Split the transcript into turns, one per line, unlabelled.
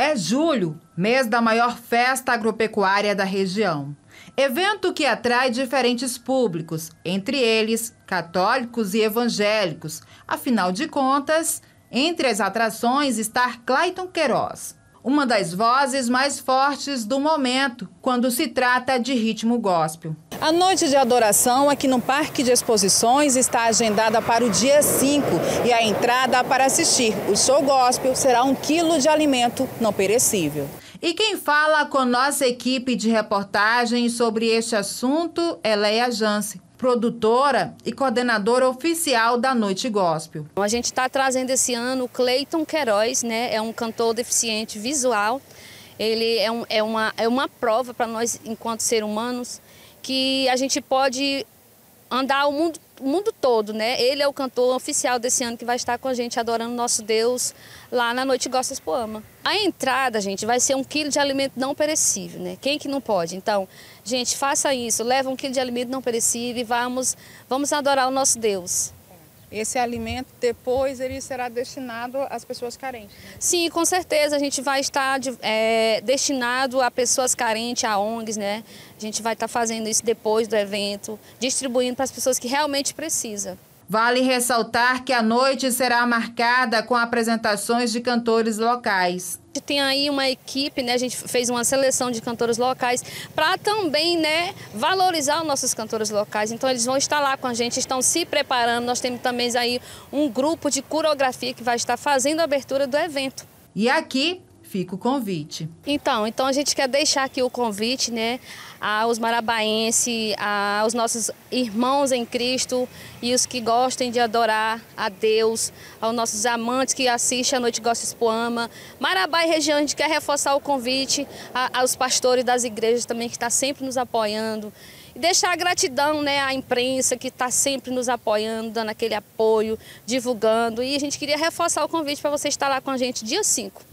É julho, mês da maior festa agropecuária da região. Evento que atrai diferentes públicos, entre eles católicos e evangélicos. Afinal de contas, entre as atrações está Clayton Queiroz, uma das vozes mais fortes do momento quando se trata de ritmo gospel.
A noite de adoração aqui no Parque de Exposições está agendada para o dia 5 e a entrada para assistir o show gospel será um quilo de alimento não perecível.
E quem fala com nossa equipe de reportagem sobre este assunto é Leia Jance, produtora e coordenadora oficial da Noite Gospel.
A gente está trazendo esse ano o Cleiton Queiroz, né? é um cantor deficiente visual. Ele é, um, é, uma, é uma prova para nós, enquanto seres humanos, que a gente pode andar o mundo, o mundo todo, né? Ele é o cantor oficial desse ano que vai estar com a gente adorando nosso Deus lá na Noite Gostas Poama. A entrada, gente, vai ser um quilo de alimento não perecível, né? Quem que não pode? Então, gente, faça isso, leva um quilo de alimento não perecível e vamos, vamos adorar o nosso Deus.
Esse alimento depois ele será destinado às pessoas carentes. Né?
Sim, com certeza a gente vai estar é, destinado a pessoas carentes, a ONGs, né? A gente vai estar fazendo isso depois do evento, distribuindo para as pessoas que realmente precisam.
Vale ressaltar que a noite será marcada com apresentações de cantores locais.
Gente tem aí uma equipe, né? A gente fez uma seleção de cantores locais para também, né, valorizar os nossos cantores locais. Então eles vão estar lá com a gente, estão se preparando. Nós temos também aí um grupo de coreografia que vai estar fazendo a abertura do evento.
E aqui fica o convite.
Então, então a gente quer deixar aqui o convite, né, aos marabaenses, aos nossos irmãos em Cristo e os que gostem de adorar a Deus, aos nossos amantes que assistem a Noite Gosta Espoama. Marabá e região, a gente quer reforçar o convite aos pastores das igrejas também que estão tá sempre nos apoiando. E deixar a gratidão né, à imprensa que está sempre nos apoiando, dando aquele apoio, divulgando. E a gente queria reforçar o convite para você estar lá com a gente dia 5.